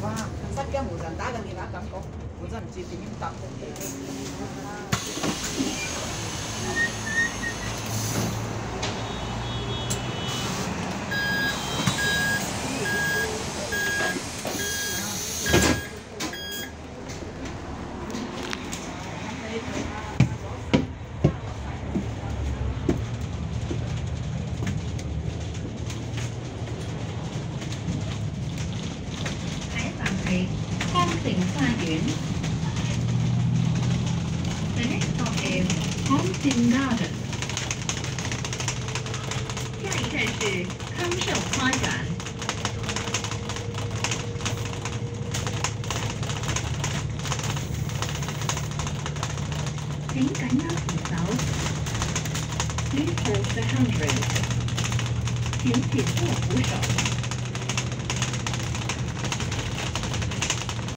와, 한살게 모자 나가니 나 감고 모자 집이 힘 닦고. Thank you. 城花园。The next stop is Hampton Garden。下一站是康盛花园。请紧握扶手。Please hold the handrail。请紧握扶手。